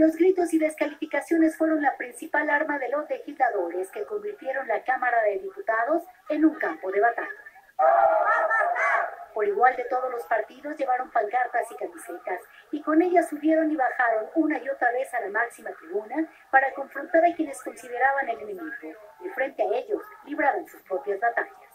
Los gritos y descalificaciones fueron la principal arma de los legisladores que convirtieron la Cámara de Diputados en un campo de batalla. Por igual de todos los partidos llevaron pancartas y camisetas y con ellas subieron y bajaron una y otra vez a la máxima tribuna para confrontar a quienes consideraban el enemigo. Y frente a ellos libraban sus propias batallas.